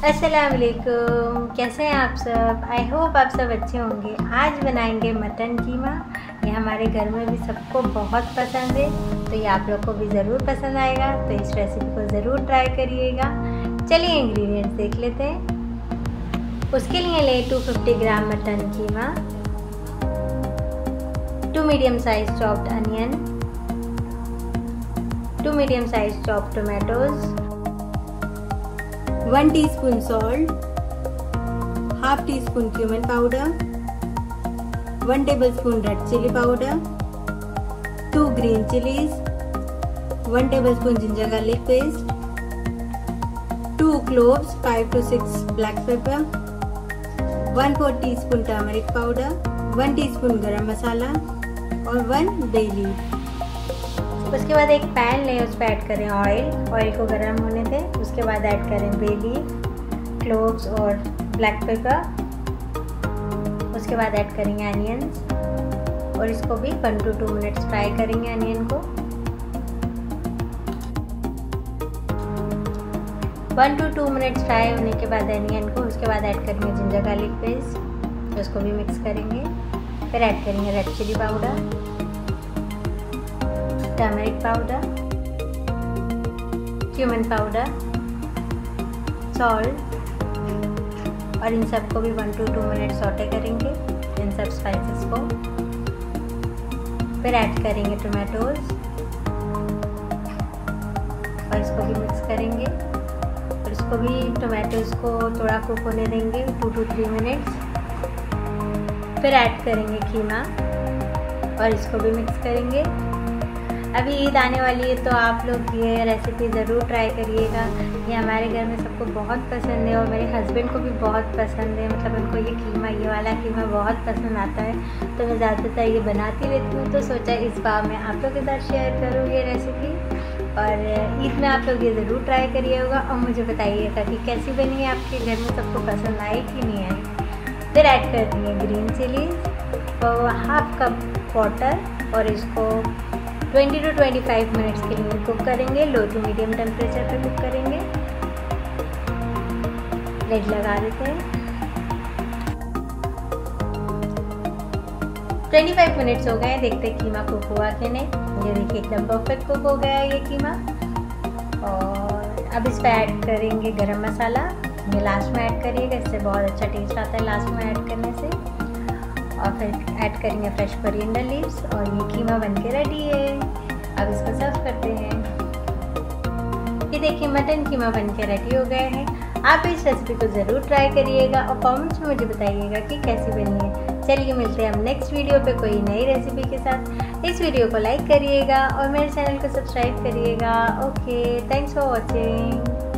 अस्सलाम वालेकुम कैसे हैं आप सब? आई होप आप सब अच्छे होंगे। आज बनाएँगे मटन कीमा। ये हमारे घर में भी सबको बहुत पसंद है तो ये आप लोग को भी ज़रूर पसंद आएगा तो इस रेसिपी को ज़रूर ट्राई करिएगा। चलिए इंग्रेडिएंट्स देख लेते हैं। उसके लिए ले 250 gram mutton keema two medium size chopped onion two medium size chopped tomatoes one teaspoon salt half teaspoon cumin powder one tablespoon red chilli powder two green chillies one tablespoon ginger garlic paste two cloves five to six black pepper one four teaspoon turmeric powder one teaspoon garam masala और one बेली उसके बाद एक pan लें, उस पर add करें oil oil को गर्म होने दें, उसके बाद ऐड करें बेली क्लोव्स और ब्लैक पेपर उसके बाद ऐड करेंगे अनियंस और इसको भी one two two minutes fry करेंगे अनियन को। One two two minutes fry होने के बाद अनियन को, उसके बाद ऐड करेंगे जिंजर गार्लिक पेस्ट उसको भी मिक्स करेंगे, फिर ऐड करेंगे red chilli powder turmeric powder cumin powder salt और इन सबको भी one two two minute saute करेंगे इन सब स्पाइसेस को। फिर ऐड करेंगे टोमेटोज और इसको भी मिक्स करेंगे। और इसको भी टोमेटोज को थोड़ा कुक होने देंगे टू टू थ्री मिनट्स फिर ऐड करेंगे कीमा और इसको भी मिक्स करेंगे। अभी ईद आने वाली है तो आप लोग ये रेसिपी ज़रूर ट्राई करिएगा। ये हमारे घर में सबको बहुत पसंद है और मेरे हस्बैंड को भी बहुत पसंद है। मतलब उनको ये कीमा, ये वाला कीमा बहुत पसंद आता है। तो मैं ज़्यादातर ये बनाती रहती हूँ तो सोचा इस बार मैं आप लोग के साथ शेयर करूँ ये रेसिपी और ईद में आप लोग ये ज़रूर ट्राई करिएगा और मुझे बताइएगा कि कैसी बनी है आपके घर में, सबको पसंद आई कि नहीं आई फिर ऐड कर दिए ग्रीन चिली और हाफ़ कप वाटर और इसको 20 टू 25 मिनट्स के लिए कुक करेंगे, लो टू मीडियम टेम्परेचर पे कुक करेंगे। लेड लगा देते हैं। 25 मिनट्स हो गए हैं, देखते हैं कीमा कुक हुआ कि नहीं। ये देखिए एकदम परफेक्ट कुक हो गया है ये कीमा। और अब इस पर ऐड करेंगे गरम मसाला। ये लास्ट में ऐड करिएगा, इससे बहुत अच्छा टेस्ट आता है लास्ट में ऐड करने से। और फिर ऐड करेंगे फ्रेश कोरिएंडर लीव्स और ये कीमा बन के रेडी है। अब इसको सर्व करते हैं। ये देखिए मटन कीमा बन के रेडी हो गए हैं। आप इस रेसिपी को ज़रूर ट्राई करिएगा और कमेंट्स में मुझे बताइएगा कि कैसी बनी है। चलिए मिलते हैं हम नेक्स्ट वीडियो पे कोई नई रेसिपी के साथ। इस वीडियो को लाइक करिएगा और मेरे चैनल को सब्सक्राइब करिएगा। Okay thanks for watching